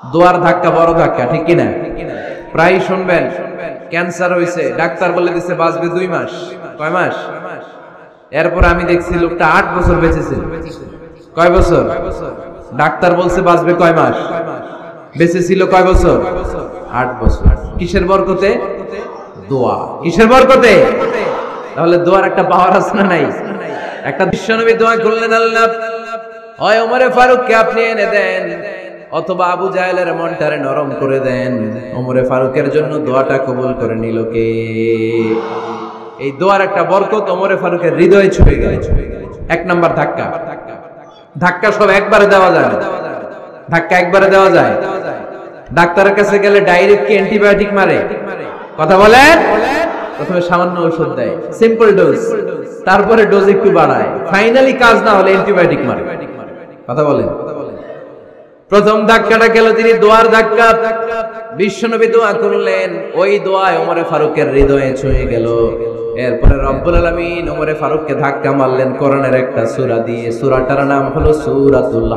দোয়ার ধাক্কা, বড় ধাক্কা, ঠিক কিনা? প্রায় শুনবেন, ক্যান্সার হয়েছে ডাক্তার বলে দিছে, বাঁচবে দুই মাস, কয় মাস? এরপর আমি দেখছি লোকটা আট বছর বেঁচেছিল কয় বছর? ডাক্তার বলছে, বাঁচবে কয় মাস? বেঁচে ছিল কয় বছর? আট বছর। কিসের বরকতে? দোয়া। কিসের বরকতে? তাহলে দোয়ার একটা পাওয়ার আছে না নাই? একটা বিশ্বনবী দোয়া করলেন আল্লাহ। হয় ওমরে ফারুককে আপনি এনে দেন। অথবা আবু জাহেলের মনটারে নরম করে দেন। ওমরে ফারুকের জন্য দোয়াটা কবুল করে নিল কে? এই দোয়ার একটা বরকত ওমরে ফারুকের হৃদয়ে ছুঁয়ে গেল। এক নাম্বার ধাক্কা। ধাক্কা সব একবারে দেওয়া যায় ধাক্কা একবারে দেওয়া যায়। ডাক্তারের কাছে গেলে ডাইরেক্ট কি অ্যান্টিবায়োটিক মারে? কথা বলেন প্রথমে সামান্য ওষুধ দেয়। সিম্পল ডোজ তারপরে ডোজ একটু বাড়ায়। ফাইনালি কাজ না হলে অ্যান্টিবায়োটিক মারে। কথা বলেন প্রথম ধাক্কাটা গেল তিনি দোয়ার ধাক্কা। বিশ্বনবী দোয়া করলেন, ওই দোয়ায় ওমরে ফারুকের হৃদয়ে ছুঁয়ে গেল। এরপরে রব্বুল আলামিন ওমরে ফারুককে ধাক্কা মারলেন, কোরআনের একটা সুরা দিয়ে। সুরাটার নাম হলো সূরাতুল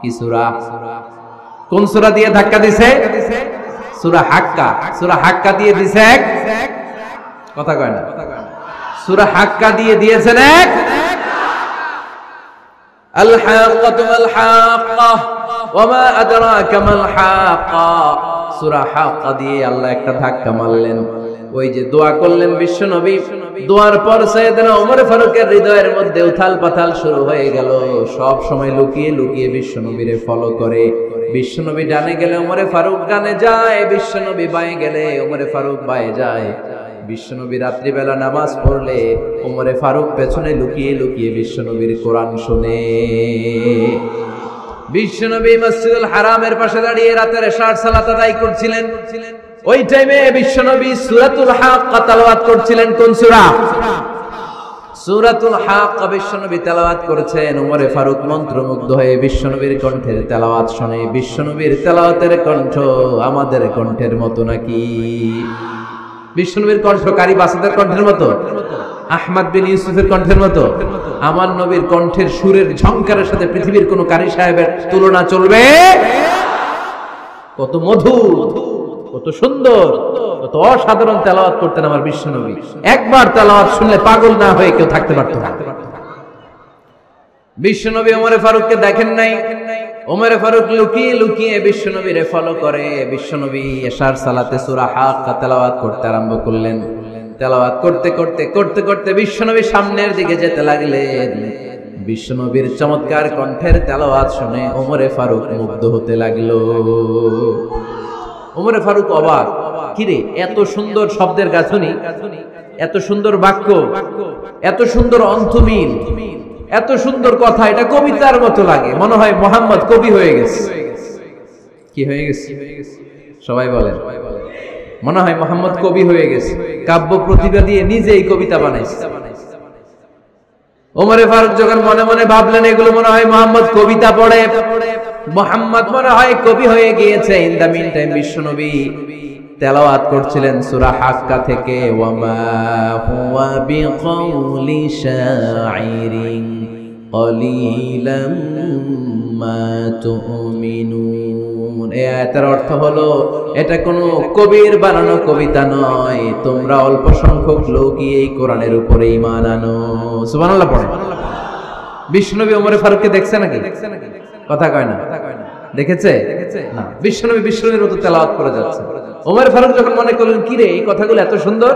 কি সুরা? কোন সুরা দিয়ে ধাক্কা দিছে? সুরা হাক্কা। সুরা হাক্কা দিয়ে দিছে এক? কথা কয় না। সুরা হাক্কা দিয়ে দিয়েছেন এক? الحاقة ما الحاقة وما أدراك ما الحاقة সূরা হাক্কা দিয়ে আল্লাহ একটা ধাক্কা মারলেন ওই যে দোয়া করলেন বিশ্ব নবী দোয়ার পর সৈয়দনা ওমর ফারুকের হৃদয়ের মধ্যে উথাল পাথাল শুরু হয়ে গেল সব সময় লুকিয়ে লুকিয়ে বিশ্ব নবীরে ফলো করে বিশ্ব নবী ডানে গেলে ওমরে ফারুক ডানে যায় বিশ্ব নবী বায়ে গেলে ওমরে ফারুক বায়ে যায় বিশ্বনবী রাত্রিবেলা নামাজ পড়লে ওমরে ফারুক পেছনে লুকিয়ে লুকিয়ে বিশ্বনবীর কোরআন শুনে। বিশ্বনবী মসজিদুল হারামের পাশে দাঁড়িয়ে রাতের ষাট সালাত আদায় করছিলেন। ওই টাইমে বিশ্বনবী সূরাতুল হাক্কা তেলাওয়াত করছিলেন কোন সূরা? সূরাতুল হাক্কা বিশ্বনবী তেলাওয়াত করেছেন। ওমরে ফারুক মন্ত্রমুগ্ধ হয়ে বিশ্বনবীর কণ্ঠের তেলাওয়াত শুনে। বিশ্বনবীর তেলাওয়াতের কণ্ঠ আমাদের কণ্ঠের মতো নাকি? বিষ্ণুনবীর কণ্ঠ কারি বাসাদের কণ্ঠের মতো? আহমদ বিন ইউসুফের কণ্ঠের মতো? আমার নবীর কণ্ঠের সুরের ঝংকারের সাথে পৃথিবীর কোন কারি সাহেবের তুলনা চলবে? কত মধুর, কত সুন্দর, কত অসাধারণ তেলাওয়াত করতেন আমার বিশ্বনবী। একবার তেলাওয়াত শুনলে পাগল না হয়ে কেউ থাকতে পারত না। বিশ্বনবী ওমরে ফারুককে দেখেন নাই? ওমরে ফারুক লুকিয়ে লুকিয়ে বিশ্বনবীরে ফলো করে। বিশ্বনবী এশার সালাতে সুরা হাক্কা তেলাওয়াত করতে আরম্ভ করলেন। তেলাওয়াত করতে করতে করতে করতে বিশ্বনবী সামনের দিকে যেতে লাগলেন। বিশ্বনবীর চমৎকার কণ্ঠের তেলাওয়াত শুনে ওমরে ফারুক মুগ্ধ হতে লাগল। ওমরে ফারুক অবাক, কিরে, এত সুন্দর শব্দের গাছনি এত সুন্দর বাক্য, এত সুন্দর অন্তমিল এত সুন্দর কথা, এটা কবিতার মতো লাগে। মনে হয় মোহাম্মদ কবি হয়ে গেছে। কি হয়ে গেছে? সবাই বলেন। মনে হয় মোহাম্মদ কবি হয়ে গেছে। কাব্য প্রতিভা দিয়ে নিজেই কবিতা বানাইছে। ওমরে ফারুক যখন মনে মনে ভাবলেন, এগুলো মনে হয় মোহাম্মদ কবিতা পড়ে। মোহাম্মদ মনে হয় কবি হয়ে গিয়েছে। ইন দা মিন টাইম বিশ্বনবী। তেলাওয়াত করছিলেন সূরা হাক্কা থেকে, ওয়ামা হুয়া বিকাউলি শাইরিন কলিলাম মা তুমিনুন। এই আয়াতের অর্থ হলো, এটা কোনো কবির বানানো কবিতা নয়, তোমরা অল্প সংখ্যক লোকই এই কোরআনের উপরে ঈমান আনো। সুবহানাল্লাহ পড়ে। বিষ্ণুনবী ওমরে ফারুককে দেখছে নাকি? কথা কয় না? দেখেছে? না। বিশ্বনবী বিশ্বনবীর মতো তেলাওয়াত করে যাচ্ছে। ওমর ফারুক যখন মনে করলেন কি রে এই কথাগুলো এত সুন্দর?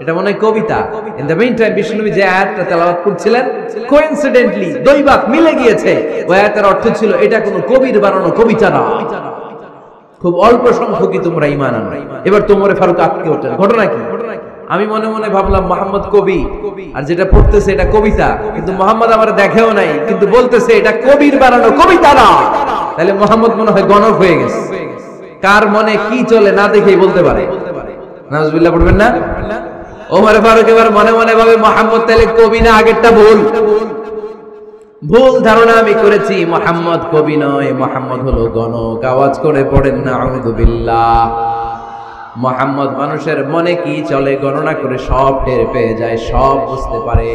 এটা মনে হয় কবিতা। ইন দ্য মেইন টাইম বিশ্বনবী যে আয়াতটা তেলাওয়াত করছিলেন কোইনসিডেন্টলি দৈবাত মিলে গিয়েছে। ওই আয়াতের অর্থ ছিল এটা কোনো কবির বানানো কবিতা না। খুব অল্প সংখ্যকই তোমরা ইমান আনো। এবার তোমরে ফারুক আটকে ওঠেন। ঘটনা কি? আমি মনে মনে ভাবলাম মোহাম্মদ কবি। আর যেটা পড়তেছে এটা কবিতা। কিন্তু মোহাম্মদ আমার দেখেও নাই কিন্তু বলতেছে এটা কবির বানানো কবিতা না। তাহলে মোহাম্মদ মনে হয় গণক হয়ে গেছে। কার মনে কি চলে না দেখেই বলতে পারে। নাজবিল্লাহ পড়বেন না? ওমর ফারুক এবার মনে মনে ভাবে, মোহাম্মদ, তাহলে কবি না আগেরটা ভুল? ভুল ধারণা আমি করেছি, মোহাম্মদ কবি নয়, মোহাম্মদ হলো গণক। আওয়াজ করে পড়েন না মোহাম্মদ মানুষের মনে কি চলে, গণনা করে সব টের পেয়ে যায়, সব বুঝতে পারে।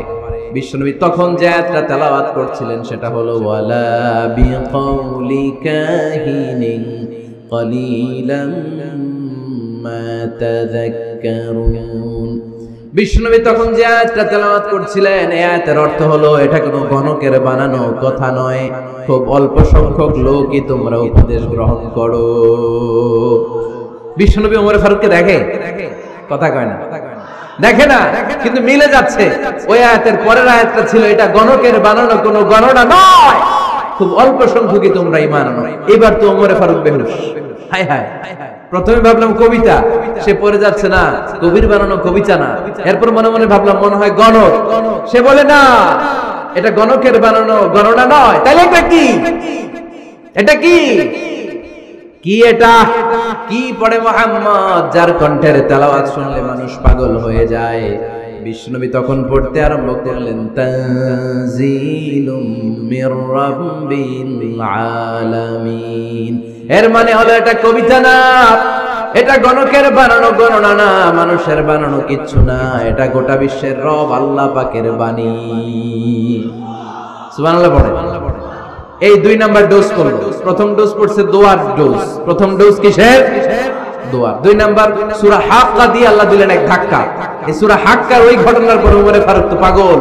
বিশ্বনবী তখন যে আয়াতটা তেলাওয়াত করছিলেন, সেটা হলো, ওয়ালা বিকাউলি কাহিনিন قليلا ما تذكرون বিষ্ণুনবী তখন যে আয়াতটা তেলাওয়াত করছিলেন এই আয়াতের অর্থ হলো এটা কোনো গণকের বানানো কথা নয় খুব অল্প সংখ্যক লোকই তোমরা উপদেশ গ্রহণ করো বিষ্ণুনবী ওমর ফারুককে দেখে কথা কয় না দেখে না কিন্তু মিলে যাচ্ছে ওই আয়াতের পরের আয়াতটা ছিল এটা গণকের বানানো কোনো গণনা নয় খুব অল্প সংখ্যকই তোমরা ইমান আনো। এবার তো ওমরে ফারুক বেহুশ হাই হাই প্রথমে ভাবলাম কবিতা। সে পড়ে যাচ্ছে না। কবির বানানো কবিতা না। এরপর মনে মনে ভাবলাম, মনে হয় গণক। সে বলে, না, এটা গণকের বানানো গণনা নয়। তাহলে এটা কি? এটা কি? কি এটা? কি পড়ে মোহাম্মদ? যার কণ্ঠের তেলাওয়াত শুনলে মানুষ পাগল হয়ে যায়। বিষ্ণবী তখন পড়তে আরম্ভ করলেন এর মানে হলো এটা কবিতা না, এটা গণকের বানানো গণনা না, মানুষের বানানো কিচ্ছু না, এটা গোটা বিশ্বের রব আল্লাহ পাকের বাণী। পড়ে। এই দুই নাম্বার ডোজ করল প্রথম ডোজ পড়ছে দোয়ার ডোজ। প্রথম ডোজ কিসের? দোয়ার। দুই নাম্বার, সূরা হাক্কা দিয়ে আল্লাহ দিলেন এক ধাক্কা। এই সূরা হাক্কার ওই ঘটনার পর উমরে ফারুক তো পাগল।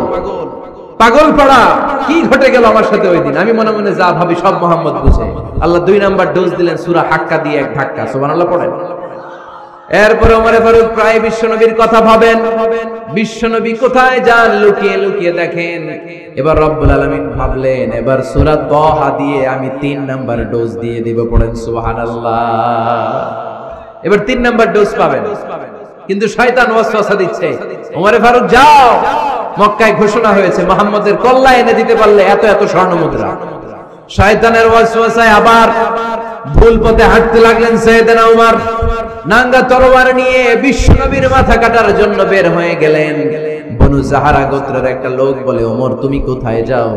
পাগল পড়া, কি ঘটে গেল আমার সাথে ওই দিন? আমি মনে মনে যা ভাবি সব মোহাম্মদ বুঝে। আল্লাহ দুই নাম্বার ডোজ দিলেন সূরা হাক্কা দিয়ে এক ধাক্কা। সুবহানাল্লাহ পড়েন। এরপরে ওমরে ফারুক প্রায় বিশ্বনবীর কথা ভাবেন। বিশ্বনবী কোথায় যান? লুকিয়ে লুকিয়ে দেখেন। এবার রব্বুল আলামিন ভাবলেন, এবার সূরা তহা দিয়ে আমি তিন নাম্বার ডোজ দিয়ে দিব, পড়েন সুবহানাল্লাহ। এবার তিন নাম্বার ডোজ পাবেন। কিন্তু শয়তান ওয়াসওয়াসা দিচ্ছে। ওমরে ফারুক, যাও। মক্কায় ঘোষণা হয়েছে, মোহাম্মদের কল্লা এনে দিতে পারলে এত এত স্বর্ণ মুদ্রা শয়তানের ওয়াসওয়াসায় আবার ভুল পথে হাঁটতে লাগলেন সৈয়দনা উমর। নাঙ্গা তরবার নিয়ে বিশ্বনবীর মাথা কাটার জন্য বের হয়ে গেলেন। বনু জাহারা গোত্রের একটা লোক বলে, ওমর, তুমি কোথায় যাও?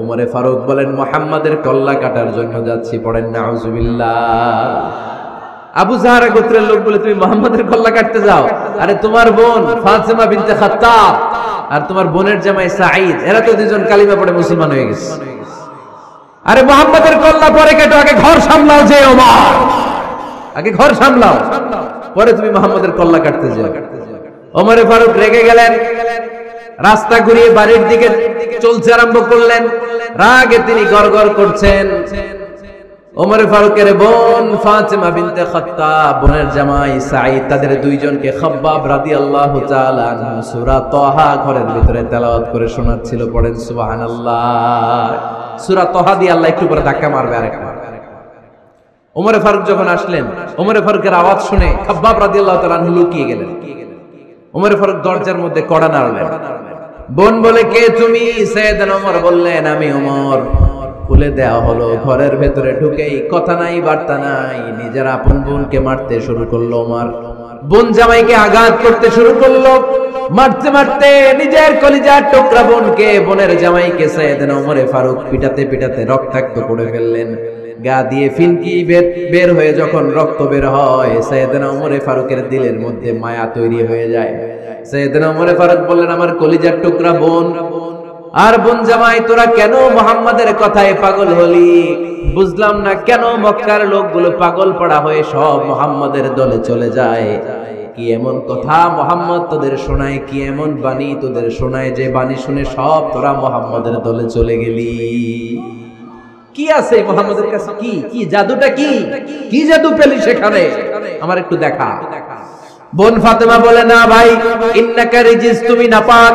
ওমরে ফারুক বলেন, মোহাম্মদের কল্লা কাটার জন্য যাচ্ছি, পড়েন নাউজুবিল্লাহ আবু জাহারা গোত্রের লোক বলে, তুমি মোহাম্মদের কল্লা কাটতে যাও। আরে, তোমার বোন ফাতেমা বিনতে খাত্তাব আর তোমার বোনের জামাই সাঈদ। এরা তো দুজন কালিমা পড়ে মুসলমান হয়ে গেছে। আরে, মোহাম্মদের কল্লা পরে কেটো, আগে ঘর সামলাও যে ওমর। আগে ঘর সামলাও। পরে তুমি মোহাম্মদের কল্লা কাটতে যাও। ওমরে ফারুক রেগে গেলেন, রাস্তা ঘুরিয়ে বাড়ির দিকে চলতে আরম্ভ করলেন। রাগে তিনি গড়গড় করছেন। ওমরে ফারুকের বোন ফাতেমা বিনতে খাত্তাব, বোনের জামাই সাঈদ, তাদের দুইজনকে খাব্বাব রাদিয়াল্লাহু তাআলা আনহু সূরা তাহা ঘরের ভিতরে তেলাওয়াত করে শোনাচ্ছিল, পড়েন সুবহানাল্লাহ। সূরা তাহা দিয়ে আল্লাহ একটু পরে ধাক্কা মারবে আরেকবার ওমরে ফারুক যখন আসলেন, ওমরে ফারুকের আওয়াজ শুনে খাব্বাব রাদিয়াল্লাহু তাআলা আনহু লুকিয়ে গেলেন। ওমরে ফারুক দরজার মধ্যে কড়া নাড়লেন। বোন বলে, কে তুমি? সৈয়দনা ওমর বললেন, আমি ওমর। খুলে দেওয়া হলো। ঘরের ভেতরে ঢুকেই কথা নাই, বার্তা নাই। নিজের আপন বোনকে মারতে শুরু করল ওমর। বোন জামাইকে আঘাত করতে শুরু করল। মারতে মারতে নিজের কলিজার টুকরা বোনকে, বোনের জামাইকে সৈয়দনা ওমরে ফারুক পিটাতে পিটাতে রক্তাক্ত করে ফেললেন। গা দিয়ে ফিনকি বের বের হয়ে যখন রক্ত বের হয় সৈয়দনা ওমরে ফারুকের দিলের মধ্যে মায়া তৈরি হয়ে যায়। সৈয়দনা ওমরে ফারুক বললেন, আমার কলিজার টুকরা বোন আর বোন জামাই, তোরা কেন মোহাম্মদের কথায় পাগল হলি? বুঝলাম না কেন মক্কার লোকগুলো পাগল পড়া হয়ে সব মোহাম্মদের দলে চলে যায়। কি এমন কথা মোহাম্মদ তোদের শোনায়, কি এমন বাণী তোদের শোনায় যে বাণী শুনে সব তোরা মোহাম্মদের দলে চলে গেলি? কি আছে মোহাম্মদের কাছে? কি? কি জাদুটা কি? কি জাদু পেলি সেখানে? আমার একটু দেখা। বোন ফাতেমা বলে, না ভাই, ইন্নাকা রিজিস তুমি নাপাক।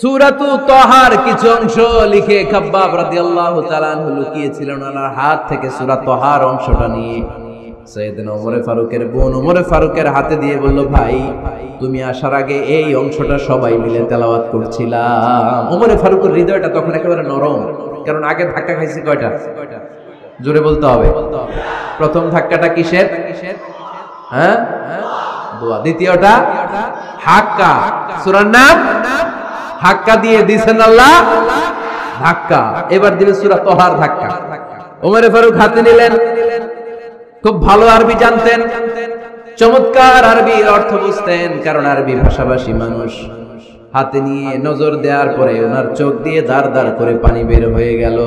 সুরাতু তহার কিছু অংশ লিখে খাব্বাব রাদিয়াল্লাহু তাআলা ওনার হাত থেকে তহার অংশটা নিয়ে। ওমরে ফারুকের বোন ওমরে ফারুকের হাতে দিয়ে বলল, ভাই, তুমি আসার আগে এই অংশটা সবাই মিলে তেলাওয়াত করছিলাম। ওমরে ফারুকের হৃদয়টা তখন একেবারে নরম, কারণ আগে ধাক্কা খাইছে কয়টা? জোরে বলতে হবে। প্রথম ধাক্কাটা কিসের? হ্যাঁ? দোয়া। দ্বিতীয়টা? হাক্কা। নাম? হাক্কা দিয়ে দিছেন আল্লাহ? ধাক্কা। এবার দিবে সুরা তোহার ধাক্কা। ওমরে ফারুক হাতে নিলেন। খুব ভালো আরবি জানতেন। চমৎকার আরবির অর্থ বুঝতেন, কারণ আরবি ভাষাভাষী মানুষ। হাতে নিয়ে নজর দেওয়ার পরে ওনার চোখ দিয়ে দাঁড় দাঁড় করে পানি বের হয়ে গেল।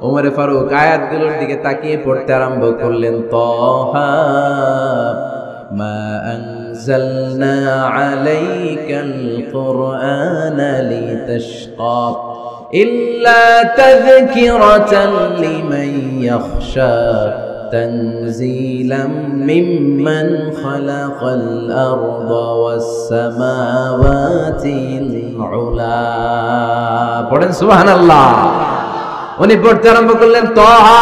ওমরে ফারুক আয়াতগুলোর দিকে তাকিয়ে পড়তে আরম্ভ করলেন, তহা মা أنزلنا عليك القرآن لتشقى إلا تذكرة لمن يخشى تنزيلا ممن خلق الأرض والسماوات العلا পড়েন সুবহান আল্লাহ উনি পড়তে আরম্ভ করলেন তহা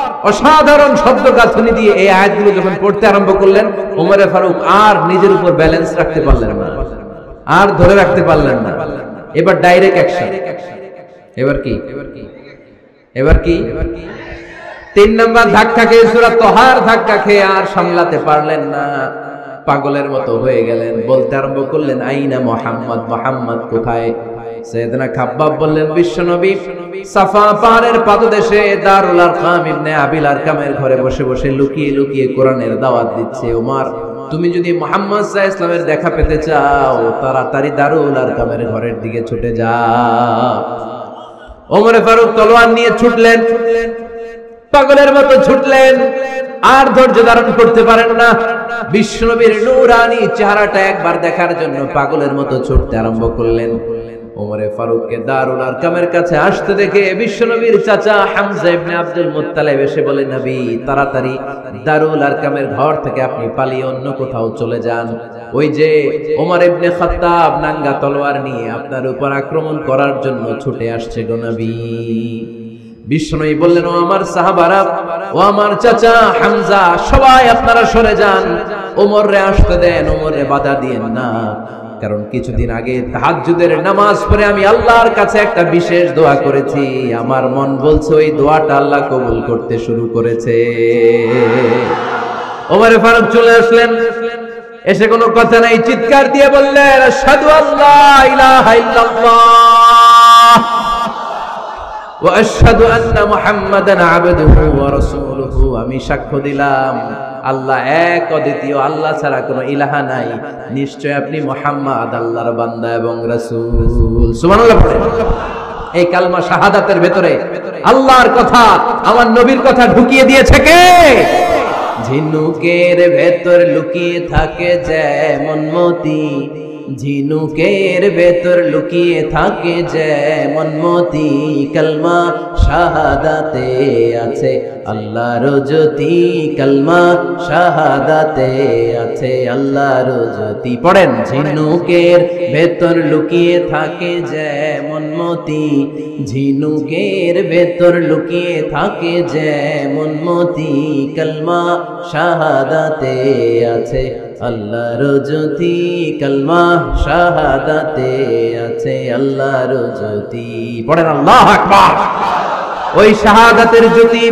অসাধারণ শব্দ গাঁথনি দিয়ে এই আয়াতগুলো যখন পড়তে আরম্ভ করলেন, ওমরে ফারুক আর নিজের উপর ব্যালেন্স রাখতে পারলেন না। আর ধরে রাখতে পারলেন না। এবার ডাইরেক্ট অ্যাকশন এবার কি? এবার কি? তিন নম্বর ধাক্কা খেয়ে, সুরা তোহার ধাক্কা খেয়ে আর সামলাতে পারলেন না। পাগলের মতো হয়ে গেলেন। বলতে আরম্ভ করলেন, আইনা মোহাম্মদ মোহাম্মদ কোথায়? সৈয়দনা খাব্বাব বললেন, বিশ্বনবী, সাফা পাহাড়ের পাদদেশে দারুল আরকাম ইবনে আবিল আরকামের ঘরে বসে বসে লুকিয়ে লুকিয়ে কোরআনের দাওয়াত দিচ্ছে। তুমি যদি মোহাম্মদ ইসলামের দেখা পেতে চাও, তাড়াতাড়ি দারুল আরকামের ঘরের দিকে ছুটে ওমরে ফারুক তলোয়ার নিয়ে ছুটলেন, পাগলের মতো ছুটলেন, আর ধৈর্য ধারণ করতে পারেন না। বিশ্বনবীর নূরানি চেহারাটা একবার দেখার জন্য পাগলের মতো ছুটতে আরম্ভ করলেন। ওমরে ফারুককে দারুল আরকামের কাছে আসতে দেখে বিশ্বনবীর চাচা হামজা ইবনে আব্দুল মুত্তালিব এসে বলে, নবী, তাড়াতাড়ি দারুল আরকামের ঘর থেকে আপনি পালিয়ে অন্য কোথাও চলে যান। ওই যে ওমর ইবনে খাত্তাব নাঙ্গা তলোয়ার নিয়ে আপনার উপর আক্রমণ করার জন্য ছুটে আসছে গো নবী। বিষ্ণুই বললেন, ও আমার সাহাবারা, ও আমার চাচা হামজা, সবাই আপনারা সরে যান। ওমর রে আসতে দেন ওমর রে বাধা দিয়েন না। কারণ কিছুদিন আগে তাহাজ্জুদের নামাজ পড়ে আমি আল্লাহর কাছে একটা বিশেষ দোয়া করেছি। আমার মন বলছে ওই দোয়াটা আল্লাহ কবুল করতে শুরু করেছে। ওমরে ফারুক চলে আসলেন। এসে কোনো কথা নাই, চিৎকার দিয়ে বললেন সাধু আল্লাহ ইলাহা ইল্লাল্লাহ। আমি সাক্ষ্য দিলাম, আল্লাহ এক অদ্বিতীয়, আল্লাহ ছাড়া কোনো ইলাহা নাই। নিশ্চয় আপনি মুহাম্মদ, আল্লাহর বান্দা এবং রাসূল। এই কালমা শাহাদাতের ভেতরে আল্লাহর কথা, আমার নবীর কথা ঢুকিয়ে দিয়েছে কে? ঝিনুকের ভেতর লুকিয়ে থাকে যেমন মতি। ঝিনুকের ভেতর লুকিয়ে থাকে যেমন মতি কালমা শাহাদাতে আছে। আল্লাহর জ্যোতি কালমা শাহাদাতে আছে। আল্লাহর জ্যোতি পড়েন, ঝিনুকের ভেতর লুকিয়ে থাকে যেমন মতি। ঝিনুকের ভেতর লুকিয়ে থাকে যেমন মতি। কালমা শাহাদাতে আছে। আল্লাহর জ্যোতি কালমা শাহাদাতে আছে। আল্লাহর জ্যোতি পড়েন, আল্লাহ আকবার। ওই শাহাদাতের জ্যোতি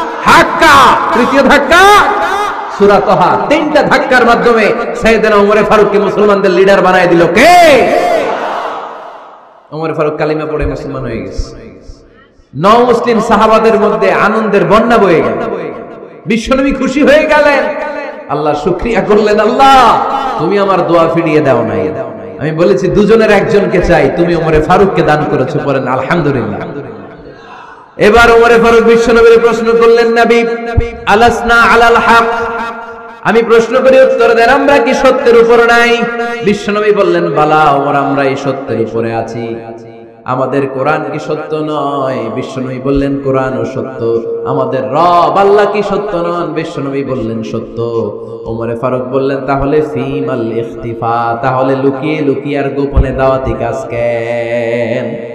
হাক্কা তৃতীয় ধাক্কা, সূরা তহা, তিনটা ধাক্কার মাধ্যমে সাইয়েদনা ওমরে ফারুককে মুসলমানদের লিডার বানায় দিল কে? ওমর ফারুক কালিমা পড়ে মুসলমান হয়ে গেছে। ন মুসলিম সাহাবাদের মধ্যে আনন্দের বন্যা বয়ে গেল। বিশ্বনবী খুশি হয়ে গেলেন। আল্লাহ শুক্রিয়া করলেন, আল্লাহ, তুমি আমার দোয়া ফিরিয়ে দাও নাই। আমি বলেছি, দুজনের একজনকে চাই। তুমি ওমরে ফারুককে দান করেছ বলেন আলহামদুলিল্লাহ। এবার ওমরে ফারুক বিশ্বনবীর প্রশ্ন করলেন, নবী, আলাসনা আলাল হক? আমি প্রশ্ন করি, উত্তর দেন, আমরা কি সত্যের উপর নাই? বিশ্বনবী বললেন, বালা, ওমর, আমরা এই সত্যের উপরে আছি। আমাদের কোরআন কি সত্য নয়? বিশ্বনবী বললেন কোরআন ও সত্য। আমাদের রব আল্লাহ কি সত্য নন? বিশ্বনবী বললেন, সত্য। ওমরে ফারুক বললেন, তাহলে ফিম আল ইখতিফা, তাহলে লুকিয়ে লুকিয়ে আর গোপনে দাওয়াতি কাজ কেন?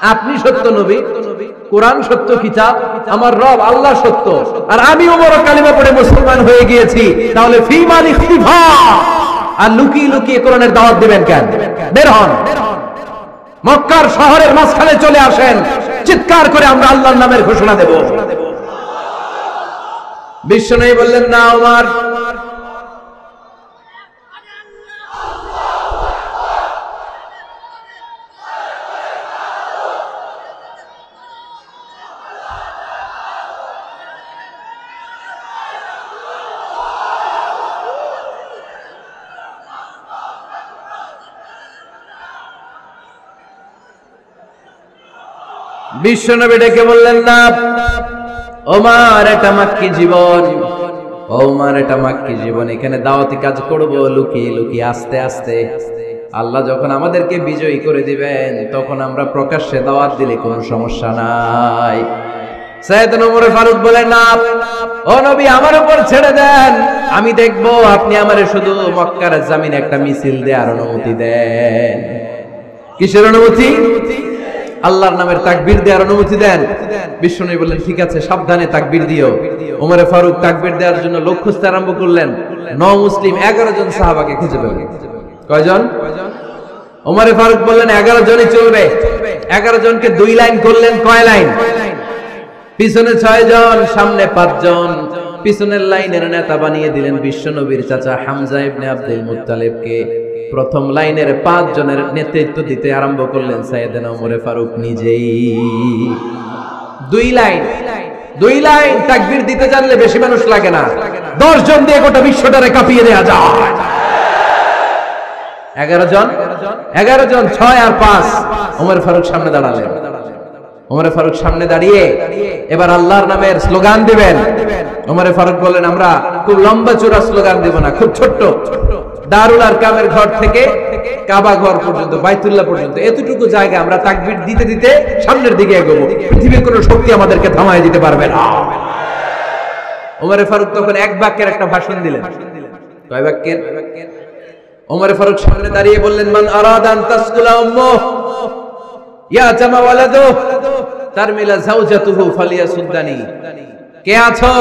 আপনি সত্য নবী, কোরআন সত্য, কিতাব, আমার রব, আল্লাহ সত্য। আর আমি ওমর কালিমা পড়ে মুসলমান হয়ে গিয়েছি, তাহলে ফিমান ইখতিফা। আর লুকিয়ে লুকিয়ে কোরআনের দাওয়াত দিবেন কেন? বের হন। মক্কার শহরের মাঝখানে চলে আসেন, চিৎকার করে আমরা আল্লাহর নামের ঘোষণা দেব। বিশ্বনবী বললেন, না ওমর বিশ্বনবী ডেকে বললেন, না, ওমার এটা মাক্কি জীবন। ওমার এটা মাক্কি জীবন। এখানে দাওয়াতি কাজ করব, লুকিয়ে লুকিয়ে, আস্তে আস্তে। আল্লাহ যখন আমাদেরকে বিজয়ী করে দিবেন, তখন আমরা প্রকাশ্যে দাওয়াত দিলে কোনো সমস্যা নাই। সাইয়েদ ওমর ফারুক বলে না, ও নবী, আমার উপর ছেড়ে দেন। আমি দেখব আপনি আমারে শুধু মক্কার জামিনে একটা মিছিল দেওয়ার অনুমতি দেন। কিসের অনুমতি? আল্লাহর নামের তাকবীর দেওয়ার অনুমতি দেন। বিষ্ণু বললেন, ঠিক আছে, সাবধানে তাকবীর দিও। ওমরে ফারুক তাকবীর দেওয়ার জন্য লোক খুঁজতে আরম্ভ করলেন। ন মুসলিম, এগারো জন সাহাবাকে খুঁজে পেলেন। কয়জন? ওমরে ফারুক বললেন, এগারো জনই চলবে। এগারো জনকে দুই লাইন করলেন, কয় লাইন? পিছনে ছয় জন সামনে পাঁচজন। পিছনের লাইনের নেতা বানিয়ে দিলেন বিশ্বনবীর চাচা হামজা ইবনে আব্দুল মুত্তালিবকে। প্রথম লাইনের পাঁচ জনের নেতৃত্ব দিতে আরম্ভ করলেন সাইয়েদনা ওমরে ফারুক নিজেই। দুই লাইন দুই লাইন তাকবীর দিতে জানলে বেশি মানুষ লাগে না। দশ জন দিয়ে গোটা বিশ্বটারে কাঁপিয়ে দেয়া যায়। এগারো জন এগারো জন, ছয় আর পাঁচ। ওমর ফারুক সামনে দাঁড়ালেন। ওমরে ফারুক সামনে দাঁড়িয়ে এবার আল্লাহর নামের স্লোগান দিবেন। ওমরে ফারুক বললেন, আমরা খুব লম্বা চূড়া স্লোগান দিব না, খুব ছোট্ট। দারুল আর কামের ঘর থেকে কাবা ঘর পর্যন্ত, বাইতুল্লাহ পর্যন্ত, এতটুকু জায়গা আমরা তাকবীর দিতে দিতে সামনের দিকে এগোবো। পৃথিবীর কোনো শক্তি আমাদেরকে দিতে পারবে না। ওমরে ফারুক তখন এক বাক্যের একটা ভাষণ দিলেন। কয় বাক্যের? ওমরে ফারুক সামনে দাঁড়িয়ে বললেন, মান আরাদান তাসকুলা উম্মুহ, ইয়া জামা ওয়ালাদু। তারমিলা জাওজাতুহু ফালিয়াসুদ্দানি কে আছো?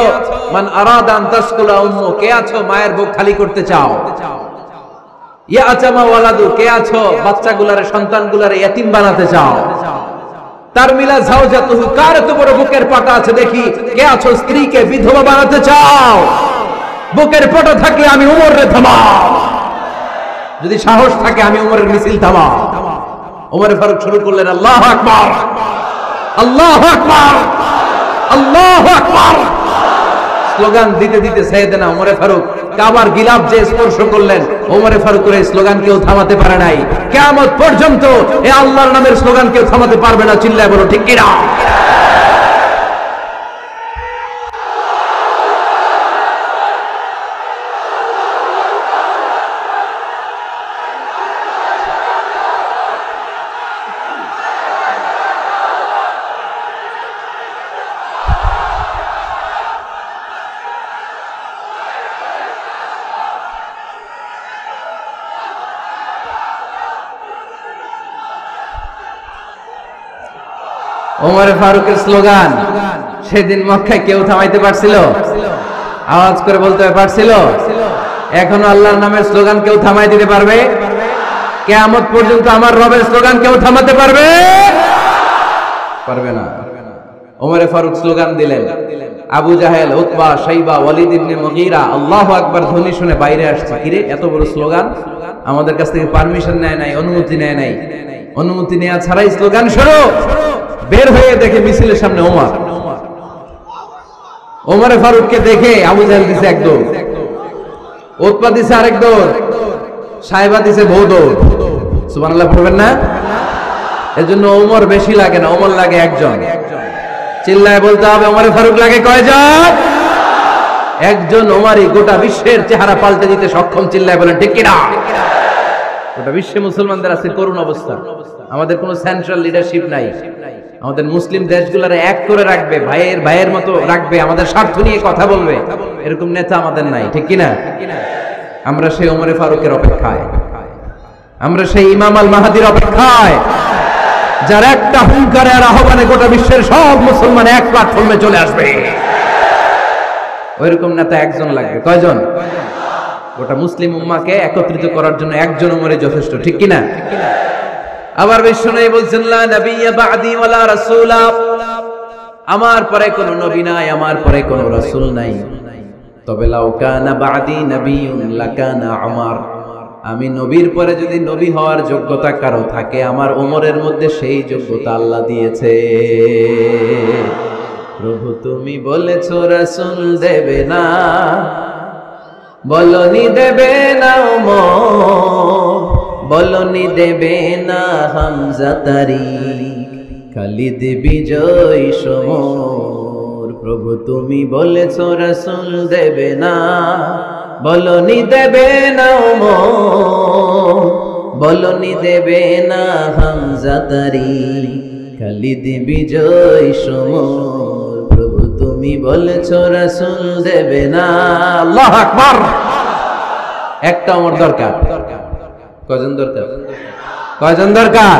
মান আরাদান তাসকুলা উম্মু, কে আছো? মায়ের বুক খালি করতে চাও। ইয়া আচামা ওয়ালাদু, কে আছো? বাচ্চাগুলারে, সন্তানগুলারে ইয়াতিম বানাতে চাও। তার মিলা জাওজাতুহু, কার এত বড় বুকের পাটা আছে দেখি? কে আছো? স্ত্রীকে বিধবা বানাতে চাও। বুকের পাটা থাকলে আমি উমর রে থামাও। যদি সাহস থাকে, আমি উমরের মিছিল থামাও। ওমর ফারুক শুরু করলেন, আল্লাহ আকবার। আল্লাহ আকবার আল্লাহ আকবার। স্লোগান দিতে দিতে সাইয়েদনা ওমরে ফারুক, কাবার গিলাফ যে স্পর্শ করলেন, ওমরে ফারুকের স্লোগান কেউ থামাতে পারে নাই। কিয়ামত পর্যন্ত এই আল্লাহর নামের স্লোগান কেউ থামাতে পারবে না, চিল্লায় বলো, ঠিক কিনা? ওমর ফারুকের স্লোগান, সেদিন মক্কায় কেউ থামাইতে পারছিল? আওয়াজ করে বলতে পারছিল। এখনও আল্লাহর নামের স্লোগান কেউ থামাই দিতে পারবে? কেয়ামত পর্যন্ত আমার রবের স্লোগান কেউ থামাতে পারবে? পারবে না। ওমরে ফারুক স্লোগান দিলেন, আবু জাহেল উতবা সাইবা ওয়ালিদ ইবনে মুগীরা, আল্লাহু আকবার ধ্বনি শুনে বাইরে আসছে। কিরে, এত বড় স্লোগান? আমাদের কাছ থেকে পারমিশন নেয় নাই, অনুমতি নেয় নাই। অনুমতি নেওয়া ছাড়াই স্লোগান শুরু। বের হয়ে দেখে মিছিলের সামনে ওমর। ওমরে ফারুককে দেখে আবু জাহেল দিছে এক দৌড়। উৎপা দিছে আরেক দৌড়। সাহেবা দিছে বউ দৌড়। সুবহানাল্লাহ পড়বেন না? এজন্য ওমর বেশি লাগে না, ওমর লাগে একজন। চিল্লায় বলতে হবে, ওমরে ফারুক লাগে কয়জন? একজন ওমারই গোটা বিশ্বের চেহারা পাল্টে দিতে সক্ষম চিল্লায় বলেন, ঠিক কিনা? গোটা বিশ্বে মুসলমানদের আছে করুণ অবস্থা। আমাদের কোনো সেন্ট্রাল লিডারশিপ নাই। আমাদের মুসলিম দেশগুলোর এক করে রাখবে, ভাইয়ের ভাইয়ের মতো রাখবে, আমাদের স্বার্থ নিয়ে কথা বলবে। এরকম নেতা আমাদের নাই, ঠিক কিনা? আমরা সেই ওমরে ফারুকের অপেক্ষায়। আমরা সেই ইমাম আল মাহাদির অপেক্ষায়। যার একটা হুঙ্কারে আর আহ্বানে গোটা বিশ্বের সব মুসলমান এক প্ল্যাটফর্মে চলে আসবে। ওইরকম নেতা একজন লাগবে। কয়জন? গোটা মুসলিম উম্মাকে একত্রিত করার জন্য একজন উমরে যথেষ্ট, ঠিক কিনা? আবার বিষ্ণু বলছেন, লা নাবিয়্যা বা'দি ওয়ালা রাসূলা। আমার পরে কোনো নবী নাই, আমার পরে কোনো রাসূল নাই। তবে লাউ কানা বা'দি নাবিয়্যুন লাকানা আমার আমি নবীর পরে যদি নবী হওয়ার যোগ্যতা কারও থাকে, আমার ওমরের মধ্যে সেই যোগ্যতা আল্লাহ দিয়েছে। প্রভু, তুমি বলেছ রাসূল দেবে না। বলনি দেবে না ওমর বলনি দেবে না হামজা তারি খালিদ বিজয় সমর, প্রভু তুমি বলেছ রাসূল দেবে না। বলনি দেবে না বলনি দেবে না হামজা তারি খালিদ বিজয় সমর, প্রভু তুমি বলেছ রাসূল দেবে না। একটা আমার দরকার। কয়জন দরকার? কয়জন দরকার?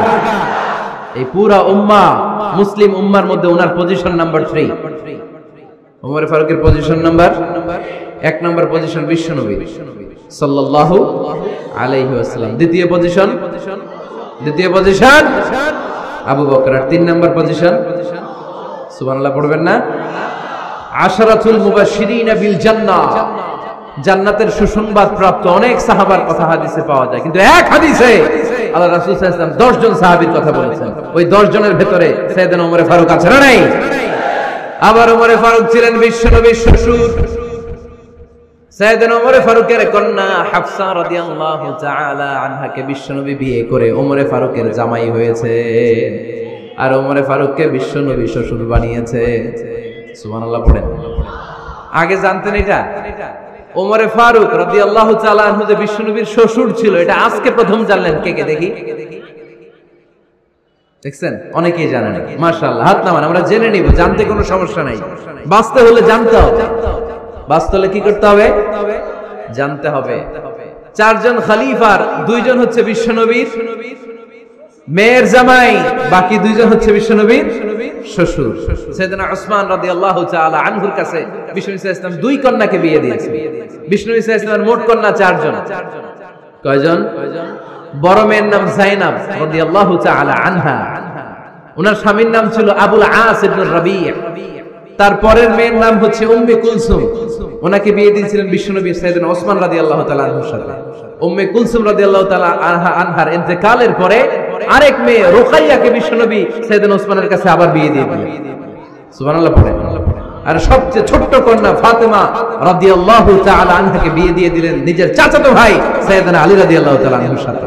এই পুরা উম্মা, মুসলিম উম্মার মধ্যে ওনার পজিশন নাম্বার থ্রি ওমর ফারুকের পজিশন নাম্বার এক নাম্বার পজিশন বিশ্বনবী সাল্লাল্লাহু আলাইহি ওয়াসাল্লাম। দ্বিতীয় পজিশন দ্বিতীয় পজিশন আবু বকর আর তিন নাম্বার পজিশন সুবহানাল্লাহ, পড়বেন না? আশরাতুল মুবাশশিরিনা বিল জান্নাহ। জান্নাতের সুসংবাদ প্রাপ্ত অনেক সাহাবার কথা হাদিসে পাওয়া যায়। কিন্তু এক হাদিসে আল্লাহ রাসূল সাল্লাল্লাহু আলাইহি জন সাহাবীর কথা বলেছেন। ওই 10 জনের ভেতরে সাইয়েদনা ওমর ফারুক আছে না নাই? আবার ওমর ফারুক ছিলেন বিশ্বনবীর শ্বশুর। সাইয়েদনা ওমর ফারুকের কন্যা হাফসা রাদিয়াল্লাহু তাআলা আনহাকে বিশ্বনবী বিয়ে করে ওমর ফারুকের জামাই হয়েছে। আর ওমর ফারুককে বিশ্বনবী শ্বশুর বানিয়েছে। সুবহানাল্লাহ, পড়েন। আগে জানতেন এটা? ওমরে ফারুক রাদি আল্লাহ যে বিশ্বনবীর শ্বশুর ছিল, এটা আজকে প্রথম জানলেন। কে কে দেখি? দেখছেন? অনেকেই জানে না হাত নামান, আমরা জেনে নিব, জানতে কোনো সমস্যা নাই। বাঁচতে হলে জানতে হবে। বাঁচতে হলে কি করতে হবে? জানতে হবে। চারজন খালিফার, দুইজন হচ্ছে বিশ্বনবীর। মেয়ের জামাই, বাকি দুইজন হচ্ছে বিশ্বনবীর শ্বশুর। সেদিনা ওসমান তাআলা আনহুর কাছে বিষ্ণু ইসলাম দুই কন্যাকে বিয়ে দিয়েছে। বিষ্ণু ইসলামের মোট কন্যা চারজন। কয়জন? বড় মেয়ের নাম জাইনাব তাআলা আনহা। ওনার স্বামীর নাম ছিল আবুল আস ইবনুর রাবি' তার পরের মেয়ের নাম হচ্ছে উম্মে কুলসুম। ওনাকে বিয়ে দিয়েছিলেন বিশ্বনবী সাইয়েদনা ওসমান রাদিয়াল্লাহু তাআলা আনহুর সাথে। উম্মে কুলসুম রাদিয়াল্লাহু তাআলা আনহা আনহার ইন্তেকালের পরে আরেক মেয়ে রুকাইয়াকে বিশ্বনবী সাইয়েদনা ওসমানের কাছে আবার বিয়ে দিয়ে দিলেন। সুবহানাল্লাহ পড়েন আর সবচেয়ে ছোট্ট কন্যা ফাতেমা রাদিয়াল্লাহু তাআলা আনহাকে বিয়ে দিয়ে দিলেন নিজের চাচাতো ভাই সাইয়েদনা আলী রাদিয়াল্লাহু আল্লাহ আনহুর সাথে।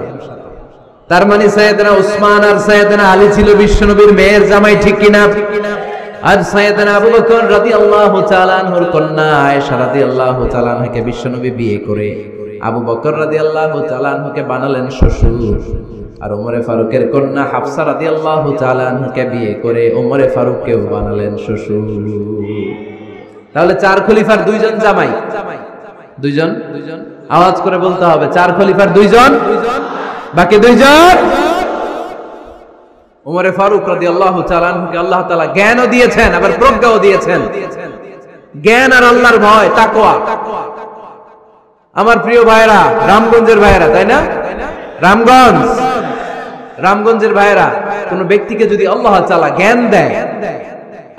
তার মানে সাইয়েদনা ওসমান আর সাইয়েদনা আলী ছিল বিশ্বনবীর মেয়ের জামাই, ঠিক কিনা? আর সাইয়েদনা আবু বকর রাদিয়াল্লাহু তাআলা আনহুর কন্যা আয়েশা রাদিয়াল্লাহু তাআলা আনহাকে বিশ্বনবী বিয়ে করে আবু বকর রাদিয়াল্লাহু তাআলা আনহুকে বানালেন শ্বশুর। আর ওমরে ফারুকের কন্যা হাফসা রাদিয়াল্লাহু তাআলা আনহাকে বিয়ে করে ওমরে ফারুককেও বানালেন শ্বশুর। তাহলে চার খলিফার দুইজন জামাই? দুইজন দুইজন? আওয়াজ করে বলতে হবে, চার খলিফার দুইজন? বাকি দুইজন? উমরে ফারুক রাদি আল্লাহ চালানহুকে আল্লাহ তালা জ্ঞানও দিয়েছেন, আবার প্রজ্ঞাও দিয়েছেন। জ্ঞান আর আল্লাহর ভয় তাকোয়া আমার প্রিয় ভাইরা রামগঞ্জের ভাইরা তাই না? রামগঞ্জ। রামগঞ্জের ভাইরা কোন ব্যক্তিকে যদি আল্লাহ তালা জ্ঞান দেয়,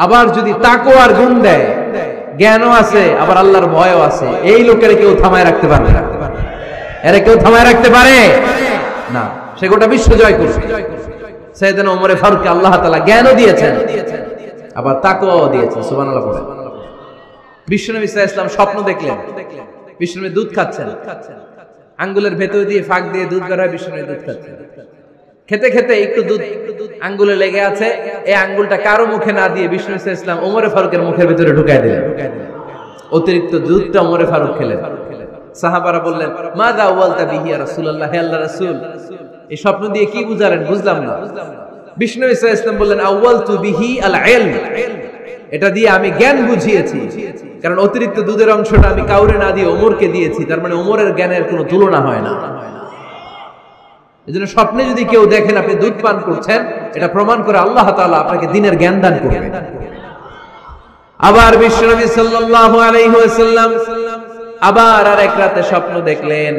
আবার যদি তাকোয়ার গুণ দেয়, জ্ঞানও আছে, আবার আল্লাহর ভয়ও আছে, এই লোকের কেউ থামায় রাখতে পারবে এরা কেউ থামায় রাখতে পারে? না। সে গোটা বিশ্ব জয় করছে সেদিন ওমরে ফারুককে আল্লাহ তাআলা জ্ঞানও দিয়েছেন আবার দিয়েছেন পড়ে। বিশ্বনবী সাল্লাল্লাহু ইসলাম স্বপ্ন দেখলেন বিশ্বনবী দুধ খাচ্ছেন। আঙ্গুলের ভেতর দিয়ে ফাঁক দিয়ে দুধ বের হয় বিশ্বনবী দুধ খাচ্ছেন। খেতে খেতে একটু দুধ আঙ্গুলে লেগে আছে এই আঙ্গুলটা কারও মুখে না দিয়ে বিষ্ণু ইসলাম ওমরে ফারুকের মুখের ভিতরে ঢুকাই দিলেন। অতিরিক্ত দুধটা ওমরে ফারুক খেলেন। সাহাবারা বললেন মা দা ওয়ালতা বিহি রাসূলুল্লাহ হে আল্লাহ রাসূল এই স্বপ্ন দিয়ে কি বুঝালেন? বুঝলাম না। বিষ্ণু ইসলাম বললেন আউয়াল তু বিহি আল ইলম। এটা দিয়ে আমি জ্ঞান বুঝিয়েছি। কারণ অতিরিক্ত দুধের অংশটা আমি কাউরে না দিয়ে ওমরকে দিয়েছি, তার মানে ওমরের জ্ঞানের কোনো তুলনা হয় না। এজন্য স্বপ্নে যদি কেউ দেখেন আপনি দুধ পান করছেন, এটা প্রমাণ করে আল্লাহ তাআলা আপনাকে দিনের জ্ঞান দান করবে। আবার বিশ্বনবী সাল্লাল্লাহু আলাইহি ওয়াসাল্লাম আবার আর এক রাতে স্বপ্ন দেখলেন।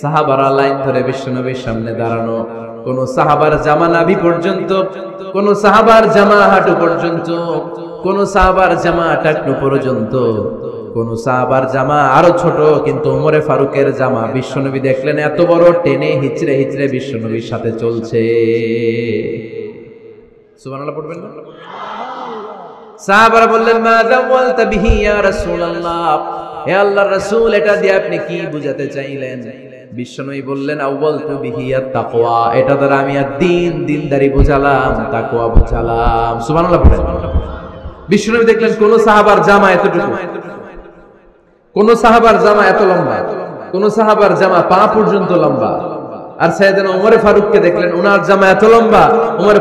সাহাবারা লাইন ধরে বিশ্বনবীর সামনে দাঁড়ানো। কোন সাহাবার জামা নাভি পর্যন্ত, কোন সাহাবার জামা হাঁটু পর্যন্ত, কোন সাহাবার জামা টাকনু পর্যন্ত, কোন সাহাবার জামা আরও ছোট, কিন্তু ওমরে ফারুকের জামা বিশ্বনবী দেখলেন এত বড়, টেনে হিচড়ে হিচড়ে বিশ্বনবীর সাথে চলছে। সাহাবারা বললেন, মা দাওয়ালতা বিহি ইয়া রাসূলুল্লাহ। হে আল্লাহর রাসূল, এটা দিয়ে আপনি কি বুঝাতে চাইলেন? বিশ্বনবী বললেন, আউয়াল তু বিহি তাকওয়া। এটা দ্বারা আমি আর দিন দিনদারি বুঝালাম, তাকওয়া বুঝালাম। সুবহানাল্লাহ পড়েন। বিশ্বনবী দেখলেন, কোন সাহাবার জামা এতটুকু। কোন সাহাবার জামা এত লম্বা। কোন সাহাবার জামা পা পর্যন্ত লম্বা। আর ফারুককে দেখলেন ওনার জামা এত লম্বা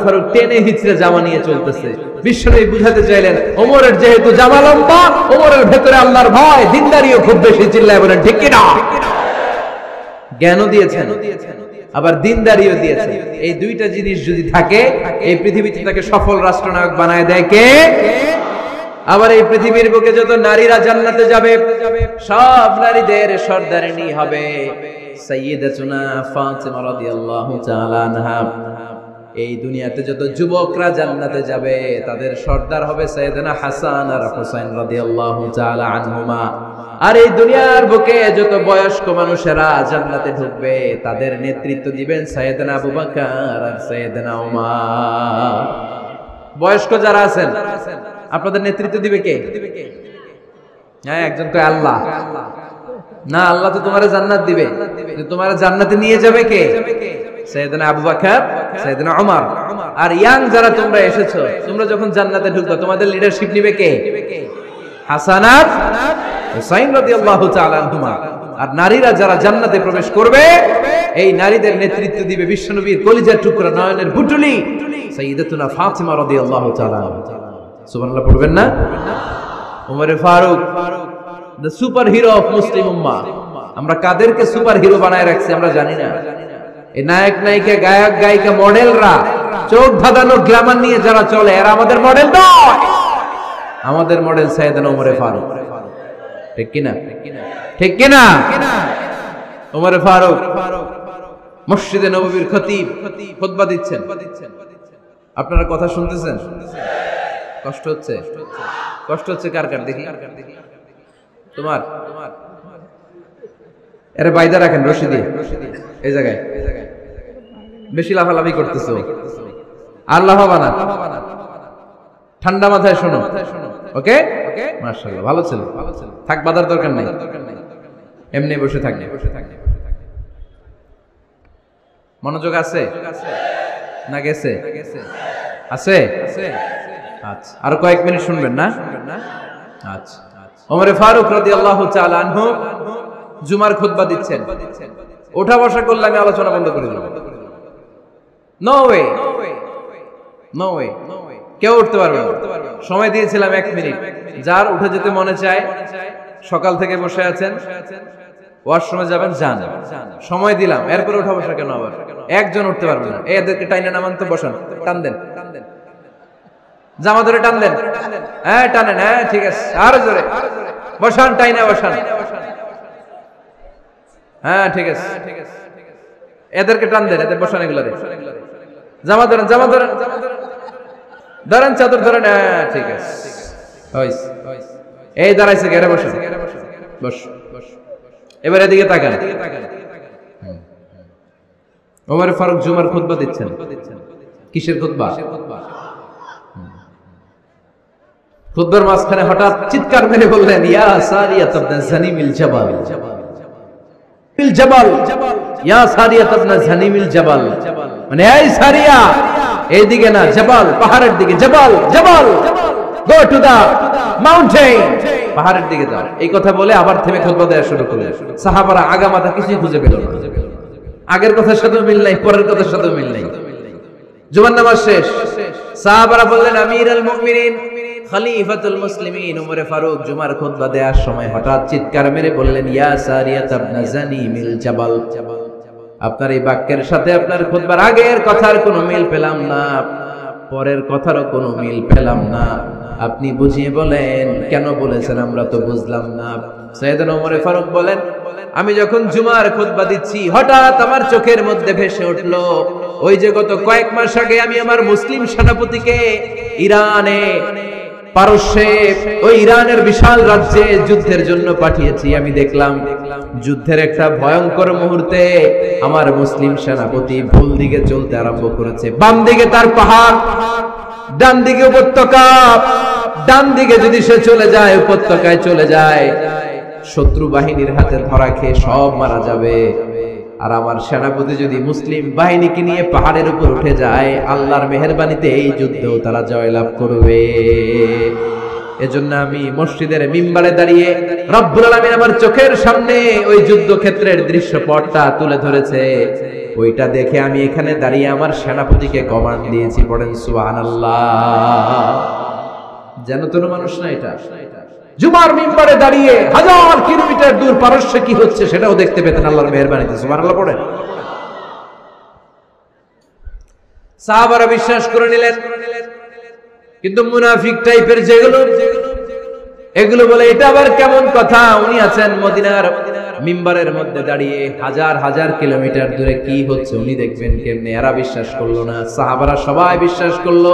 ফারুক টেনে হিচড়ে জামা নিয়ে চলতেছে। বুঝাতে চাইলেন, ওমরের যেহেতু জামা লম্বা, ওমরের ভেতরে আল্লাহর ভয়, দিনদারিও খুব বেশি, চিল্লায় বলেন, ঠিক না দিয়েছেন, আবার দিনদারিও দিয়েছেন। এই দুইটা জিনিস যদি থাকে, এই পৃথিবীতে তাকে সফল রাষ্ট্রনায়ক বানায় দেয় কে? আবার এই পৃথিবীর বুকে যত নারীরা জান্নাতে যাবে, সব নারীদের সর্দারিনী হবে। এই দুনিয়াতে যত যুবকরা জান্নাতে যাবে, তাদের সর্দার হবে সাইয়েদনা হাসান আর হুসাইন রাদিয়াল্লাহু তাআলা আনহুমা। আর এই দুনিয়ার বুকে যত বয়স্ক মানুষেরা জান্নাতে ঢুকবে, তাদের নেতৃত্ব দিবেন সাইয়েদনা আবু বকর আর সাইয়েদনা উমর। বয়স্ক যারা আছেন আপনাদের নেতৃত্ব দিবে কে? হ্যাঁ একজন কয়, আল্লাহ। না, আল্লাহ তো তোমার জান্নাত দিবে। তোমার জান্নাতে নিয়ে যাবে কে? প্রবেশ করবে, এই নারীদের নেতৃত্ব দিবে বিশ্বনবীর কলিজার টুকরা নয়নের বুটুলি সাইয়্যিদাতুনা ফাতিমা রাদিয়াল্লাহু তাআলা সুবহানাল্লাহ, পড়বেন না? ওমরে ফারুক the superhero of Muslim উম্মাহ আমরা কাদেরকে সুপার হিরো বানায় রাখছি, আমরা জানি না। এই নায়ক, নায়িকা, গায়ক, গায়িকা, মডেলরা, চোখ ধাঁধানো গ্ল্যামার নিয়ে যারা চলে, এরা আমাদের মডেল নয়। আমাদের মডেল সাইয়েদানা ওমরে ফারুক। ঠিক কিনা ঠিক কিনা ওমরে ফারুক, মসজিদে নববীর খতিব, খুতবা দিচ্ছেন। আপনারা কথা শুনতেছেন? কষ্ট হচ্ছে? কষ্ট হচ্ছে কার কার দেখি? তোমার? এরে বাইদা রাখেন, রশি দিয়ে। এই জায়গায়। বেশি লাফালাফি করতেছো। আর লাফাবা ঠান্ডা মাথায় শোনো। ওকে? মার্শাল্লাহ ভালো ছিল। থাক বাদার দরকার নেই। এমনি বসে থাকবে মনোযোগ আছে? না গেছে? আছে আছে? আচ্ছা। আর কয়েক মিনিট শুনবেন না? আচ্ছা ওমরে ফারুক রাদিয়াল্লাহু তাআলা আনহু জুমার খুতবা দিচ্ছেন। ওঠা বসা করলে আমি আলোচনা বন্ধ করে ওয়ে কেউ উঠতে পারবে সময় দিয়েছিলাম এক মিনিট। যার উঠে যেতে মনে চায়, সকাল থেকে বসে আছেন। ওয়াশরুমে যাবেন, যান। সময় দিলাম। এরপরে উঠা বসা কেন আবার? একজন উঠতে পারবে না। এদেরকে টাইনে নামান তো বসান, টান দেন। জামা ধরে টান দেন হ্যাঁ টানেন হ্যাঁ ঠিক আছে, আরও জোরে। বসান, টাইনা বসান। হ্যাঁ ঠিক আছে। এদেরকে টান দেন, এদের বসান এগুলো জামা ধরেন জামা ধরেন। ধরেন, চাদর ধরেন হ্যাঁ ঠিক আছে। এই দাঁড়াইছে গেরে বসে। বস। এবার এদিকে তাকান। ওমর ফারুক জুমার খুতবা দিচ্ছেন। কিসের খুতবা? খুতবার মাঝখানে হঠাৎ চিৎকার মেরে বললেন, ইয়া সারিয়া তাবনা জানিমিল জাবাল। মিল জাবাল? ইয়া সারিয়া তাবনা জানিমিল জাবাল। মানে এই সারিয়া, এইদিকে না, জাবাল, পাহাড়ের দিকে, জাবাল জাবাল। গো টু দা মাউন্টেন পাহাড়ের দিকে যাও। এই কথা বলে আবার থেমে খুতবা দেওয়া শুরু করলেন। সাহাবারা আগা মাথা কিছুই খুঁজে পেল না। আগের কথার সাথে মিল নাই, পরের কথার সাথে মিল নাই। জুমার নামাজ শেষ। সাহাবারা বললেন, আমির আল মুমিনিন। খলিফাতুল মুসলিমিন, উমরে ফারুক জুমার খুতবা দেওয়ার সময় হঠাৎ চিৎকার মেরে বললেন, ইয়া সারিয়াত আবনা জানিমিল জাবাল। আপনার এই বাক্যের সাথে আপনার খুতবার আগের কথার কোনো মিল পেলাম না, পরের কথারও কোনো মিল পেলাম না। আপনি বুঝিয়ে বলেন, কেন বলেছেন আমরা তো বুঝলাম না? সৈয়দ ওমরে ফারুক বলেন, আমি যখন জুমার খুতবা দিচ্ছি, হঠাৎ আমার চোখের মধ্যে ভেসে উঠল, ওই যে গত কয়েক মাস আগে আমি আমার মুসলিম সেনাপতিকে ইরানে পারস্যে ওই ইরানের বিশাল রাজ্যে যুদ্ধের জন্য পাঠিয়েছি। আমি দেখলাম যুদ্ধের একটা ভয়ঙ্কর মুহূর্তে আমার মুসলিম সেনাপতি ভুল দিকে চলতে আরম্ভ করেছে। বাম দিকে তার পাহাড়, ডান দিকে উপত্যকা, ডান দিকে যদি সে চলে যায়, উপত্যকায় চলে যায়, শত্রু বাহিনীর হাতে ধরা খেয়ে সব মারা যাবে। আর আমার সেনাপতি যদি মুসলিম বাহিনীকে নিয়ে পাহাড়ের উপর উঠে যায়, আল্লাহর মেহরবানিতে এই যুদ্ধেও তারা জয়লাভ করবে। এজন্য আমি মসজিদের মিম্বারে দাঁড়িয়ে রব্বুল আলামিন আমার চোখের সামনে ওই যুদ্ধক্ষেত্রের দৃশ্যপটটা তুলে ধরেছে। ওইটা দেখে আমি এখানে দাঁড়িয়ে আমার সেনাপতিকে কমান্ড দিয়েছি, পড়েন সুবহানাল্লাহ। যেন তোর মানুষ না এটা। জুমার মিম্বারে দাঁড়িয়ে হাজার কিলোমিটার দূর পারস্যে কি হচ্ছে সেটাও দেখতে পেতেন আল্লাহর মেহরবানিতে সুমারাল্লাহ পড়েন। সাহাবারা বিশ্বাস করে নিলেন, কিন্তু মুনাফিক টাইপের যেগুলো, এগুলো বলে, এটা আবার কেমন কথা? উনি আছেন মদিনার মিম্বারের মধ্যে দাঁড়িয়ে হাজার হাজার কিলোমিটার দূরে কি হচ্ছে উনি দেখবেন কেমনি? এরা বিশ্বাস করল না, সাহাবারা সবাই বিশ্বাস করল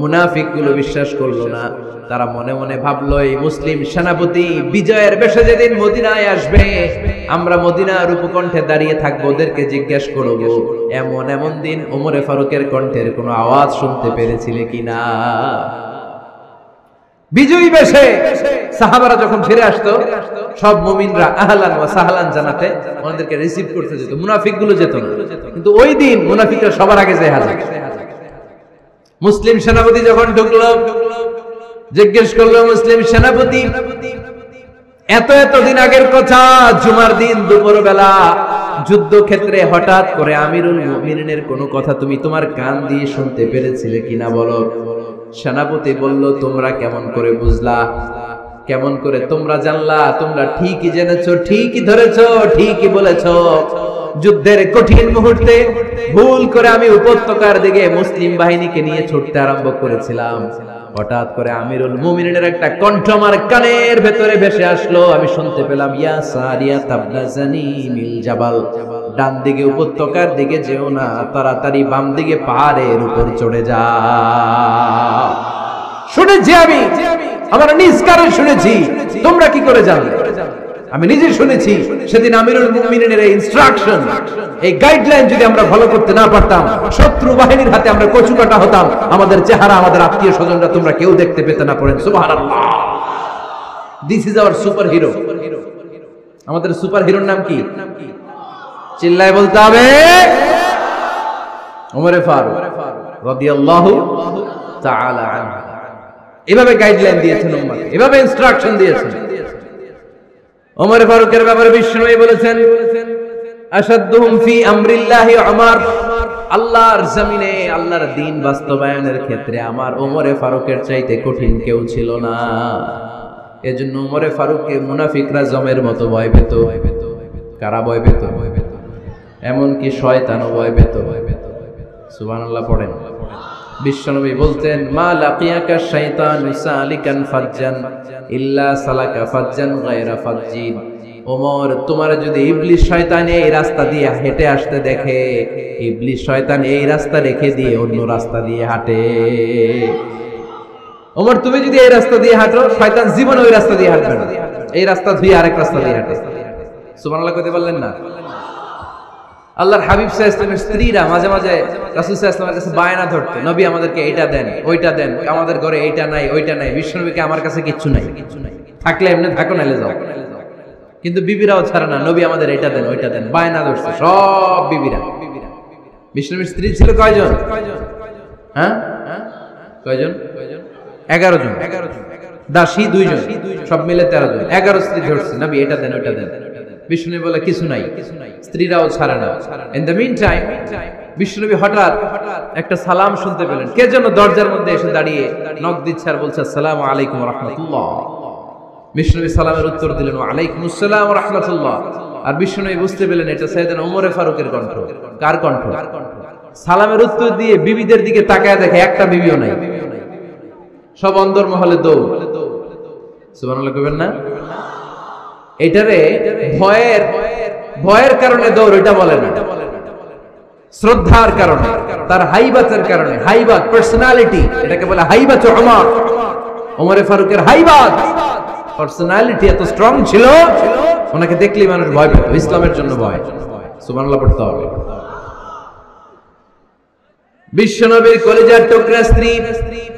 মুনাফিকগুলো বিশ্বাস করল না। তারা মনে মনে ভাবলো, এই মুসলিম সেনাপতি বিজয়ের বেশে যেদিন মদিনায় আসবে, আমরা মদিনার উপকণ্ঠে দাঁড়িয়ে থাকব, ওদেরকে জিজ্ঞেস করব, এমন এমন দিন ওমরে ফারুকের কণ্ঠের কোনো আওয়াজ শুনতে পেরেছিলে কিনা? বিজয়ী বেশে সাহাবারা যখন ফিরে আসতো, সব মুমিনরা আহলান ওয়া সাহলান জানাতে ওনাদেরকে রিসিভ করতে যেত মুনাফিকগুলো যেত না। কিন্তু ওই দিন মুনাফিকরা সবার আগে যায় হাজির। মুসলিম সেনাপতি যখন ঢুকলো, জিজ্ঞেস করল, মুসলিম সেনাপতি, এত এত দিন আগের কথা, জুমার দিন দুপুর বেলা যুদ্ধক্ষেত্রে হঠাৎ করে আমিরুল মুমিনের কোনো কথা তুমি তোমার কান দিয়ে শুনতে পেরেছিলে কিনা বলো? সেনাপতি বলল, তোমরা কেমন করে বুঝলা? কেমন করে তোমরা জানলা? তোমরা ঠিকই জেনেছো, ঠিকই ধরেছো, ঠিকই বলেছ। যুদ্ধের কঠিন মুহূর্তে ভুল করে আমি উপত্যকার দিকে মুসলিম বাহিনীকে নিয়ে ছুটতে আরম্ভ করেছিলাম। হঠাৎ করে আমিরুল মুমিনের একটা কণ্ঠ আমার কানের ভেতরে ভেসে আসলো। আমি শুনতে পেলাম, ইয়া সারিয়া তাবলাজানি মিল জাবাল। ডান দিকে উপত্যকার দিকে যেও না, তাড়াতাড়ি বাম দিকে পাহাড়ের উপর চড়ে যা শুনেছি আমি, আমার নিজ কানে শুনেছি। তোমরা কি করে জানলে? আমি নিজে শুনেছি, সেদিন আমিরুল মুমিনের এই ইনস্ট্রাকশন এই গাইডলাইন যদি আমরা ফলো করতে না পারতাম, শত্রু বাহিনীর হাতে আমরা কচু কাটা হতাম, আমাদের চেহারা, আমাদের আত্মীয় স্বজনরা তোমরা কেউ দেখতে পেতে না পড়েন। সুবহানাল্লাহ। This is our superhero আমাদের সুপার হিরোর নাম কি? চিল্লায় বলতে হবে। ওমরে ফারুক রাদিয়াল্লাহু তাআলা আনহু। এভাবে গাইডলাইন দিয়েছেন উম্মাকে, এভাবে ইনস্ট্রাকশন দিয়েছেন। ওমর ফারুকের ব্যাপারে বিষ্ণুই বলেছেন আসাদুহুম ফি আমরিল্লাহি আমার। আল্লাহর জমিনে, আল্লাহর দিন বাস্তবায়নের ক্ষেত্রে আমার ওমরে ফারুকের চাইতে কঠিন কেউ ছিল না। এজন্য ওমরে ফারুককে মুনাফিকরা জমের মতো ভয় পেত, কারা ভয় পেত? এমনকি শয়তানও ভয় পেত। সুবহানাল্লাহ পড়েন। বিশ্বনবী বলতেন, মা লাকিয়াকা শাইতান সালিকান ফাজ্জান, ইল্লা সালাকা ফাজ্জান গায়রা ফাজ্জিন। ওমর, তোমার যদি ইবলিশ শয়তান এই রাস্তা দিয়ে হেঁটে আসতে দেখে ইবলিশ শয়তান এই রাস্তা রেখে দিয়ে অন্য রাস্তা দিয়ে হাঁটে। ওমর, তুমি যদি এই রাস্তা দিয়ে হাঁটো, শয়তান জীবন ওই রাস্তা দিয়ে হাঁটবে এই রাস্তা ধুয়ে আরেক রাস্তা দিয়ে হাঁটে। সুবহানাল্লাহ কইতে পারলেন না? আল্লাহর হাবিব সাহা ইসলামের স্ত্রীরা মাঝে মাঝে রাসুল সাহা ইসলামের কাছে বায়না ধরতো, নবী, আমাদেরকে এইটা দেন, ওইটা দেন, আমাদের ঘরে এইটা নাই, ওইটা নাই, বিশ্বনবীকে আমার কাছে কিচ্ছু নাই। কিচ্ছু নাই থাকলে এমনি থাকো, নাইলে যাও। কিন্তু বিবিরাও ছাড়ে না, নবী, আমাদের এটা দেন, ওইটা দেন। বায়না ধরছে সব বিবিরা। বিষ্ণুবীর স্ত্রী ছিল কয়জন? হ্যাঁ? কয়জন? এগারো জন এগারো জন। দাসী দুইজন, সব মিলে তেরো জন। এগারো স্ত্রী ধরছে, নবী, এটা দেন, ওইটা দেন। বিষ্ণু বলে কিছু নাই। স্ত্রীরাও ছাড়ে না। ইন দ্য মিন টাইম বিষ্ণুনবী হঠাৎ একটা সালাম শুনতে পেলেন। কে যেন দরজার মধ্যে এসে দাঁড়িয়ে নক দিচ্ছে আর বলছে, আসসালামু আলাইকুম রহমতুল্লাহ। বিষ্ণুনবী সালামের উত্তর দিলেন আলাইকুম আসসালাম রহমতুল্লাহ। আর বিষ্ণুনবী বুঝতে পেলেন, এটা সাইয়েদান ওমরে ফারুকের কণ্ঠ। কার কণ্ঠ? সালামের উত্তর দিয়ে বিবিদের দিকে তাকায় দেখে একটা বিবিও নাই। সব অন্দর মহলে দৌড়। সুবহানাল্লাহ কইবেন না? এটারে ভয়ের ভয়ের কারণে দৌড়, এটা বলে না। শ্রদ্ধার কারণে, তার হাইবাতের কারণে, হাইবাত পার্সোনালিটি এটাকে বলে হাইবাত ওমর ওমরে ফারুকের হাইবাত। পার্সোনালিটি এত স্ট্রং ছিল, ওনাকে দেখলেই মানুষ ভয় পেত, ইসলামের জন্য ভয়। সুবহানাল্লাহ, পড়তে হবে। বিশ্বনবীর কলিজার টুকরা স্ত্রী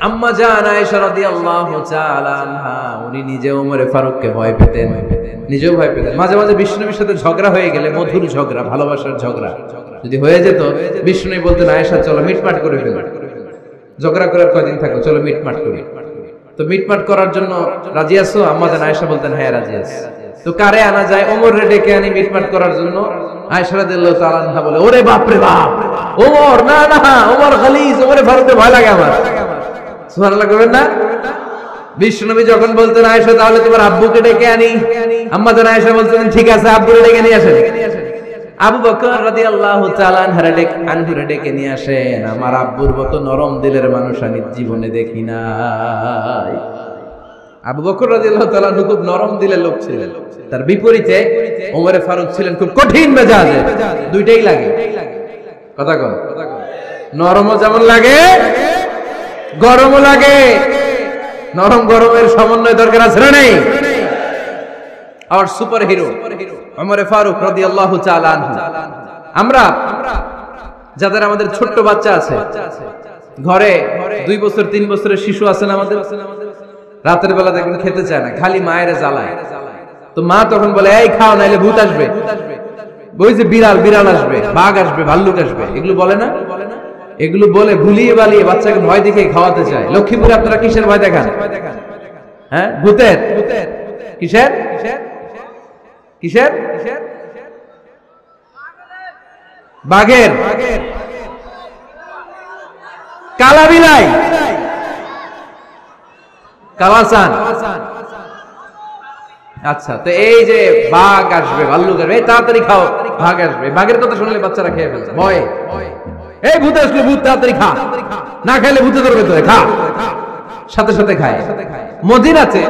আম্মা জান আয়েশা রাদিয়াল্লাহু তাআলা আনহা, উনি নিজে ওমরে ফারুককে ভয় পেতেন, নিজেও ভয় পেতেন। মাঝে মাঝে বিশ্বনবীর সাথে ঝগড়া হয়ে গেলে মধুর ঝগড়া, ভালোবাসার ঝগড়া। যদি হয়ে যেত, বিশ্বনবী বলতেন, আয়েশা, চলো মিটমাট করে ফেলো। ঝগড়া করার কয়দিন থাকো চলো মিটমাট করি। তো মিটমাট করার জন্য রাজি আছো? আম্মা জান আয়েশা বলতেন হ্যাঁ রাজি আছি। তো কারে আনা যায়? ওমর রে ডেকে আনি মিটমাট করার জন্য। না না আমার। না? যখন বলতেন তাহলে তোমার আব্বুকে ডেকে আনি। আম্মা আয়েশা বলতেন ঠিক আছে আব্বুকে ডেকে নিয়ে আসেন। আবু বকর রাদিয়াল্লাহু ডেকে নিয়ে আসেন, আমার আব্বুর মতো নরম দিলের মানুষ আমি জীবনে দেখি নাই। আবু বকর রাদিয়াল্লাহু তাআলা খুব নরম দিলের লোক ছিলেন। তার বিপরীতে ওমরে ফারুক ছিলেন খুব কঠিন মেজাজে। দুইটাই লাগে। কথা কন। নরমও যেমন লাগে, গরমও লাগে। নরম গরমের সমন্বয় দরকার আছে না নেই? আর সুপার হিরো ওমরে ফারুক রাদিয়াল্লাহু তাআলা আনহু। আমরা, যাদের আমাদের ছোট্ট বাচ্চা আছে, ঘরে দুই বছর, তিন বছরের শিশু আছেন আমাদের রাতের বেলা দেখবেন খেতে চায় না, খালি মায়ের জ্বালায়। তো মা তখন বলে, এই খাও, নাইলে ভূত আসবে। ওই যে বিড়াল বিড়াল আসবে, বাঘ আসবে, ভাল্লুক আসবে। এগুলো বলে না? এগুলো বলে ভুলিয়ে বালিয়ে বাচ্চাকে ভয় দেখে খাওয়াতে চায়। লক্ষ্মীপুরে আপনারা কিসের ভয় দেখান? হ্যাঁ ভূতের? কিসের? কিসের? বাঘের? কালা বিলাই কালাসান আচ্ছা তো এই যে বাঘ আসবে, ভাল্লুক আসবে তাড়াতাড়ি খাও, বাঘ আসবে। বাঘের কথা শুনলে বাচ্চারা খেয়ে ফেলছে ভয়ে। এই ভূত আসলে ভূত, তাড়াতাড়ি খা। না খাইলে ভূতে ধরবে তোরে খা। সাথে সাথে খায়। মদিনাতে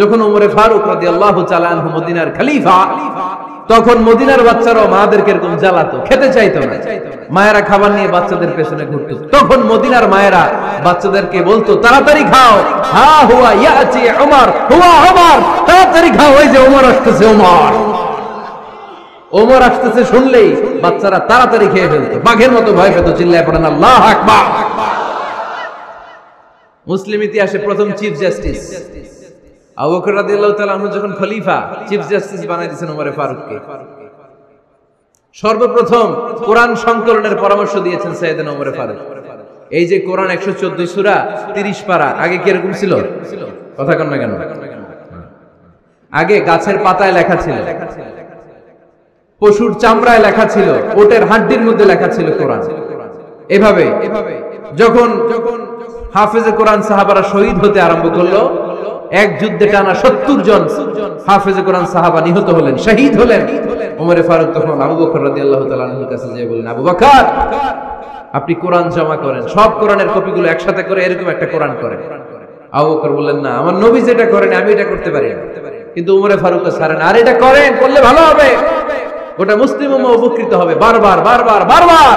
যখন উমরে ফারুক রাদিয়াল্লাহু তাআলা মদিনার খলিফা তখন মদিনার বাচ্চারাও মাদেরকে এরকম জ্বালাতো, খেতে চাইতো না। মায়েরা খাবার নিয়ে বাচ্চাদের পেছনে ঘুরতো। তখন মদিনার মায়েরা বাচ্চাদেরকে বলতো, তাড়াতাড়ি খাও। হা হুয়া ইয়াতি ওমর হুয়া ওমর তাড়াতাড়ি খাও ওই যে ওমর আসতেছে ওমর ওমর আসতেছে শুনলেই বাচ্চারা তাড়াতাড়ি খেয়ে ফেলতো। বাঘের মতো ভয় পেত, চিল্লায় পড়েন আল্লাহ আকবার। মুসলিম ইতিহাসে প্রথম চিফ জাস্টিস আবু বকর রাদিয়াল্লাহু তাআলা আনহু যখন খলিফা চিফ জাস্টিস বানাই দিয়েছেন ফারুককে। সর্বপ্রথম কোরআন সংকলনের পরামর্শ দিয়েছেন সাইয়েদনা ফারুক। এই যে কোরআন 114 সূরা 30 পারা, আগে কি এরকম ছিল? কথা কন না কেন? আগে গাছের পাতায় লেখা ছিল। পশুর চামড়ায় লেখা ছিল। ওটের হাড্ডির মধ্যে লেখা ছিল কোরআন। এভাবে যখন হাফেজে কোরআন সাহাবারা শহীদ হতে আরম্ভ করল এক যুদ্ধে টানা সত্তর জন হাফেজে কোরআন সাহাবা নিহত হলেন, শহীদ হলেন। ওমরে ফারুক তখন আবু বকর রাদিয়াল্লাহু তাআলার কাছে যেয়ে বললেন, আবু বকর, আপনি কোরআন জমা করেন, সব কোরআনের কপিগুলো একসাথে করে এরকম একটা কোরআন করেন। আবু বকর বললেন, না, আমার নবী যেটা করেন, আমি এটা করতে পারি কিন্তু উমরে ফারুক ছাড়েন, আর এটা করেন, করলে ভালো হবে। গোটা মুসলিম উপকৃত হবে, বারবার বারবার বারবার।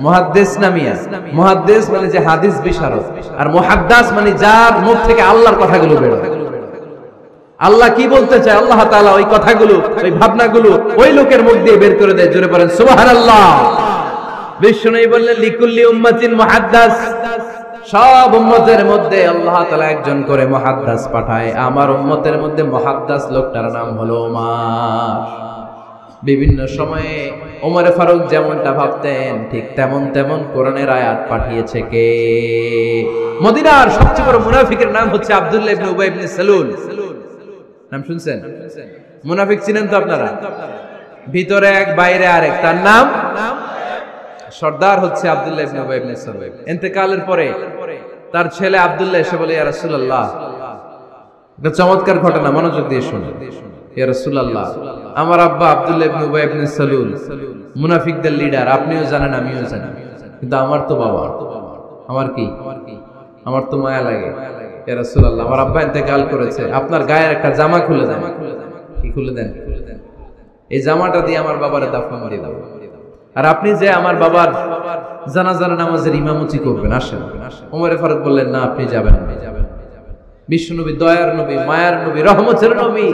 মহাদ্দেস নামিয়া। মহাদ্দেস মানে যে হাদিস বিশারদ। আর মহাদ্দাস মানে যার মুখ থেকে আল্লাহর কথাগুলো বেরোয় আল্লাহ কি বলতে চায়? আল্লাহ তাআলা ওই কথাগুলো, ওই ভাবনাগুলো ওই লোকের মুখ দিয়ে বের করে দেয়। জোরে পড়েন সুবহানাল্লাহ। বিষ্ণু বললেন, লিকুল্লি উম্মাতিন মুহাদ্দাস। সব উম্মতের মধ্যে আল্লাহ তাআলা একজন করে মুহাদ্দাস পাঠায়। আমার উম্মতের মধ্যে মুহাদ্দাস লোকটার নাম হলো ওমর বিভিন্ন সময়ে ওমরে ফারুক যেমনটা ভাবতেন, ঠিক তেমন তেমন কোরআনের আয়াত পাঠিয়েছে কে? মদিনার সবচেয়ে বড় মুনাফিকের নাম হচ্ছে আব্দুল্লাহ ইবনে উবাই ইবনে নাম শুনছেন? মুনাফিক চিনেন তো আপনারা? ভিতরে এক, বাইরে আরেক, তার নাম সর্দার হচ্ছে আব্দুল্লাহ ইবনে উবাই ইবনে ইন্তেকালের পরে তার ছেলে আব্দুল্লাহ এসে বলে, ইয়া রাসূলুল্লাহ। একটা চমৎকার ঘটনা, মনোযোগ দিয়ে শুনুন। ইয়া রাসূলুল্লাহ। আমার আব্বা আব্দুল্লাহ মুনাফিকদের লিডার আপনিও জানেন, আমিও জানি। কিন্তু আমার তো বাবা, আমার কি? আমার তো মায়া লাগে। আমার আব্বা ইন্তেকাল করেছে। আপনার গায়ের একটা জামা খুলে দেন। কি খুলে দেন? এই জামাটা দিয়ে আমার বাবার দাফন দিয়ে দাও। আর আপনি যে আমার বাবার জানাজার নামাজের ইমামতি করবেন, আসেন। ওমরে ফারুক বললেন, না, আপনি যাবেন বিশ্ব নবী দয়ার নবী, মায়ার নবী, রহমতের নবী।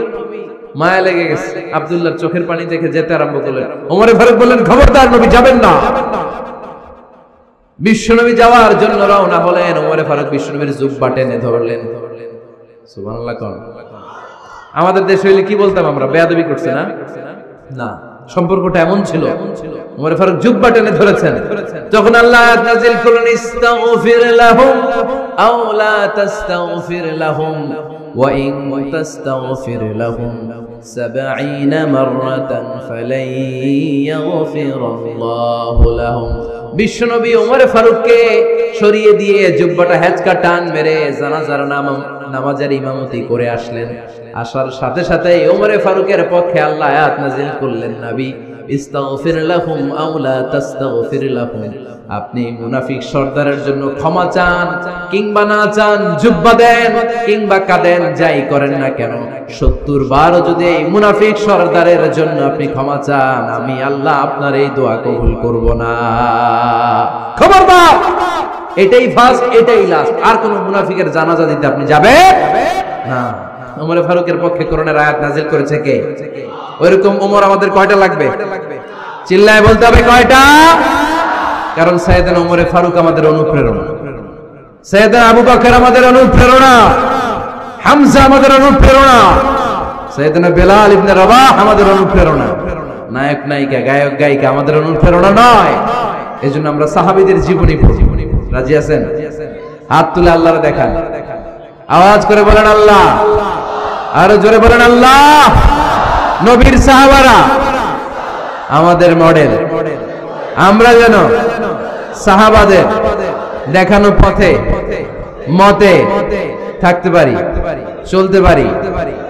মায়া লেগে গেছে। আব্দুল্লাহর চোখের পানি দেখে যেতে আরম্ভ করলেন। ওমরে ফারুক বললেন, খবরদার নবী যাবেন না। বিশ্বনবী যাওয়ার জন্য রওনা হলেন। ওমরে ফারুক বিশ্বনবীর জুব্বা টেনে ধরলেন। সুবহানাল্লাহ কোন। আমাদের দেশে হইলে কি বলতাম আমরা? বেয়াদবি করছে না? না। সম্পর্কটা এমন ছিল। ওমরে ফারুক জুব্বা টেনে ধরেছেন। তখন আল্লাহ নাযিল করলেন, ইস্তাগফির লাহুম আও লা তাস্তাগফির লাহুম। ওয়া ইন তাস্তাগফির লাহুম 70 মাররাতান ফালাই ইয়াগফিরাল্লাহু লাহুম বিশ্বনবী ওমরে ফারুককে সরিয়ে দিয়ে জুব্বাটা হেঁচকা টান মেরে জানাজার নাম নামাজের ইমামতি করে আসলেন। আসার সাথে সাথে ওমরে ফারুকের পক্ষে আল্লাহ আয়াত নাজিল করলেন নবী। আপনি মুনাফিক সর্দারের জন্য ক্ষমা চান, কিংবা না চান, জুব্বা দেন, কিংবা কাঁদেন, যাই করেন না কেন, সত্তর বারও যদি এই মুনাফিক সর্দারের জন্য আপনি ক্ষমা চান, আমি আল্লাহ আপনার এই দোয়া কবুল করব না। খবরদার, এটাই ফার্স্ট এটাই লাস্ট আর কোন মুনাফিকের জানাজা দিতে আপনি যাবেন? না। ওমর ফারুকের পক্ষে করোনার আয়াত নাজিল করেছে কে? ওইরকম ওমর আমাদের কয়টা লাগবে? চিল্লায় বলতে হবে কয়টা? কারণ সাইয়েদান ওমরে ফারুক আমাদের অনুপ্রেরণা। সাইয়েদান আবু বকর আমাদের অনুপ্রেরণা। হামজা আমাদের অনুপ্রেরণা। সাইয়েদানা বেলাল ইবনে রাবাহ আমাদের অনুপ্রেরণা। নায়ক নায়িকা গায়ক গায়িকা আমাদের অনুপ্রেরণা নয়। এজন্য আমরা সাহাবীদের জীবনী পড়ি। রাজি আছেন? হাত তুলে আল্লাহর দেখান। আওয়াজ করে বলেন আল্লাহ। আরও জোরে বলেন আল্লাহ। নবীর সাহাবারা, আমাদের মডেল। আমরা যেন সাহাবাদের দেখানো পথে, মতে থাকতে পারি, চলতে পারি,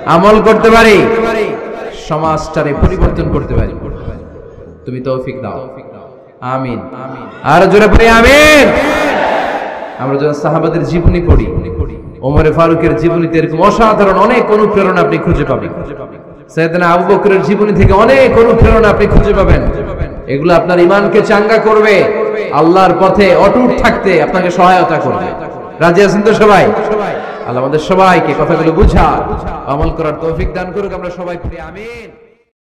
আমল করতে পারি, সমাজটারে পরিবর্তন করতে পারি। তুমি তৌফিক দাও। আমিন। আর জোরে পড়ি আমিন। আমরা যখন সাহাবাদের জীবনী পড়ি, ওমরে ফারুকের জীবনীতে এরকম অসাধারণ অনেক অনুপ্রেরণা আপনি খুঁজে পাবেন। সৈয়দনা আবু বকরের জীবনী থেকে অনেক অনুপ্রেরণা আপনি খুঁজে পাবেন। এগুলো আপনার ইমানকে চাঙ্গা করবে, আল্লাহর পথে অটুট থাকতে আপনাকে সহায়তা করবে। রাজি আছেন তো সবাই? আল্লাহ আমাদের সবাইকে কথাগুলো বুঝা, আমল করার তৌফিক দান করুক, আমরা সবাই পড়ি, আমিন।